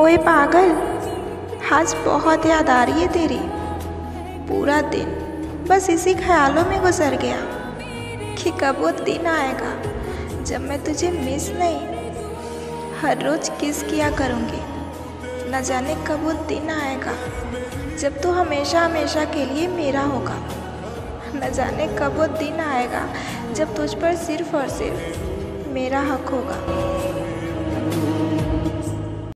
ओए पागल? आज बहुत याद आ रही है तेरी। पूरा दिन बस इसी ख्यालों में गुजर गया कि कब वो दिन आएगा जब मैं तुझे मिस नहीं। हर रोज़ किस किया करूँगी? न जाने कब वो दिन आएगा जब तू हमेशा हमेशा के लिए मेरा होगा। न जाने कब वो दिन आएगा जब तुझ पर सिर्फ़ और सिर्फ़ मेरा हक होगा।